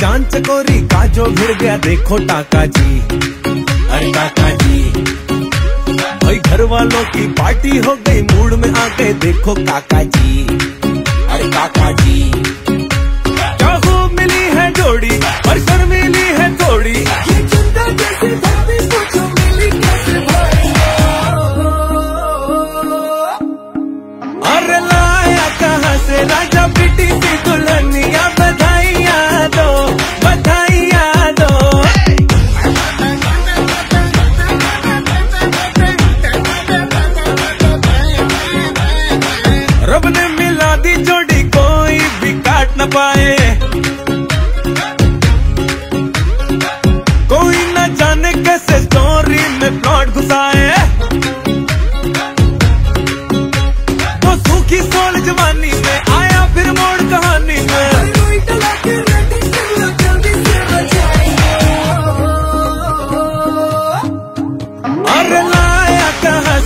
कान चकोरी काजो भिड़ गया देखो टाका जी अरे टाका जी भाई घर वालों की पार्टी हो गई, मूड में आ गए, देखो काका जी अरे काका जी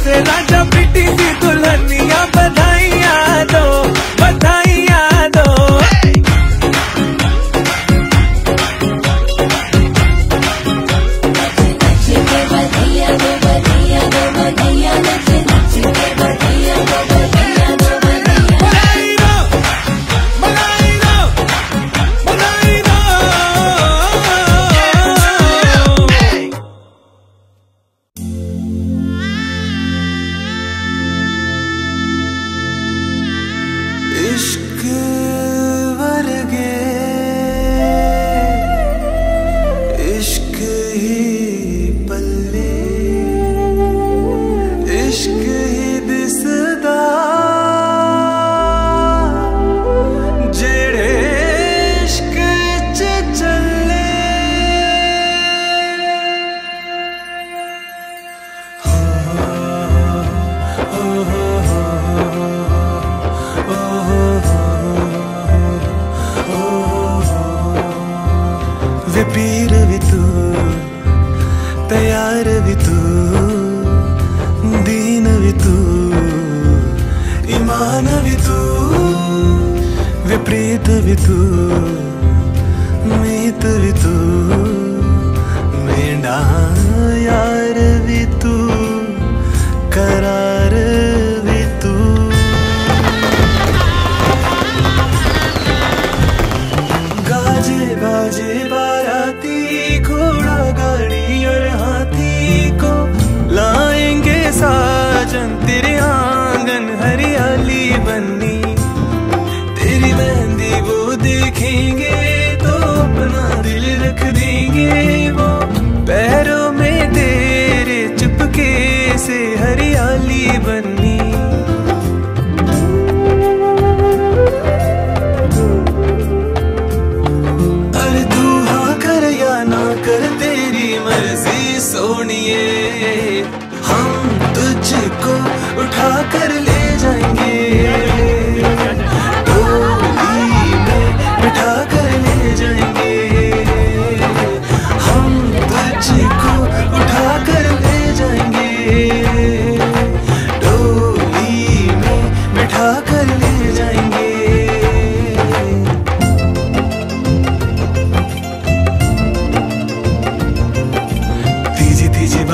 se raja pitizi प्यारवितु दीनवितु इमानवितु विपरीतवितु मीतवितु मेडा यारवितु करार गाजे बाजे देखेंगे तो अपना दिल रख देंगे वो। पैरों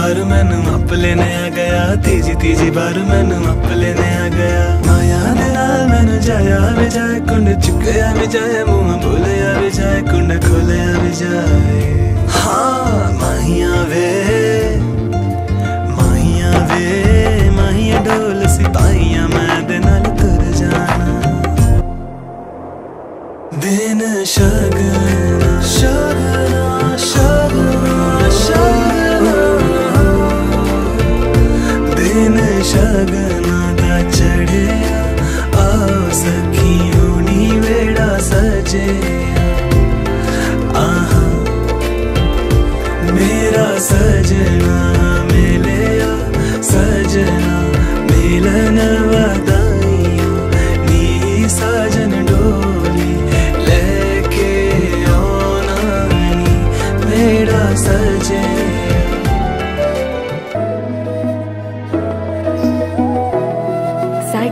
ਤੀਜੀ ਮੈਨੂੰ ਅੱਪ ਲੈਣੇ ਆ ਗਿਆ, ਤੀਜੀ ਤੀਜੀ ਵਾਰ ਮੈਨੂੰ ਅੱਪ ਲੈਣੇ ਆ ਗਿਆ। ਮਾਇਆ ਦੇ ਨਾਲ ਮੈਨੂੰ ਜਾਇਆ ਵੀ ਜਾਏ, ਕੁੰਡ ਚੁੱਕਿਆ ਵੀ ਜਾਏ, ਮੂੰਹ ਬੋਲਿਆ ਵੀ ਜਾਏ, ਕੁੰਡ ਖੋਲਿਆ ਵੀ ਜਾਏ। ਹਾਂ, ਮਾਹੀਆਂ ਵੇ ਮਾਹੀਆਂ ਵੇ, ਮਾਹੀਆਂ ਡੋਲ ਸਿਪਾਹੀਆਂ ਮੈਂ ਦੇ ਨਾਲ ਤੁਰ ਜਾਣਾ। ਦਿਨ ਸ਼ਗਨ लगना का चढ़िया, आ सखियों नी बेड़ा सजे आहा, मेरा सजना मिले सजना मिलन बदाइयो नी सजन डोली लेके आना मेरा सजना